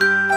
you